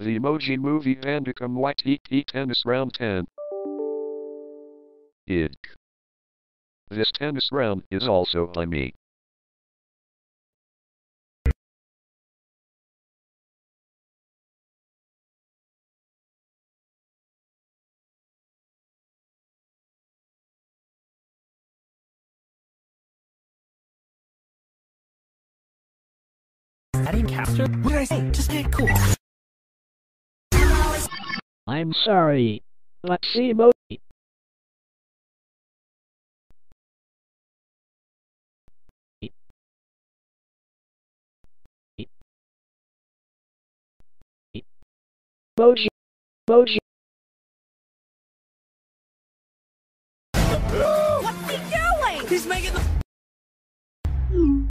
The Emoji Movie Bandicam YTP Tennis Round 10. Id. This tennis round is also by me. I didn't capture. What did I say? Just make it cool. I'm sorry. Let's see emoji. Emoji. Emoji. What's he doing? He's making the.